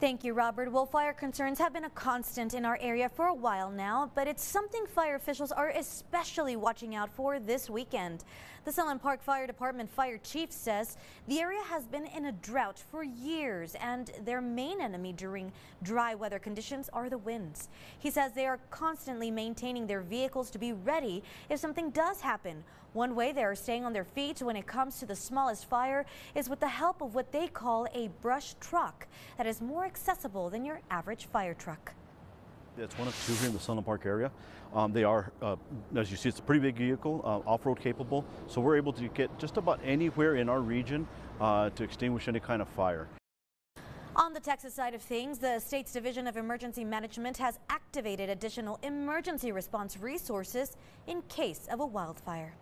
Thank you, Robert. Well, fire concerns have been a constant in our area for a while now, but it's something fire officials are especially watching out for this weekend. The Sunland Park Fire Department fire chief says the area has been in a drought for years, and their main enemy during dry weather conditions are the winds. He says they are constantly maintaining their vehicles to be ready if something does happen. One way they are staying on their feet when it comes to the smallest fire is with the help of what they call a brush truck that is more accessible than your average fire truck. It's one of two here in the Sunland Park area. Um, they are, uh, as you see, it's a pretty big vehicle, uh, off-road capable, so we're able to get just about anywhere in our region uh, to extinguish any kind of fire. On the Texas side of things, the state's Division of Emergency Management has activated additional emergency response resources in case of a wildfire.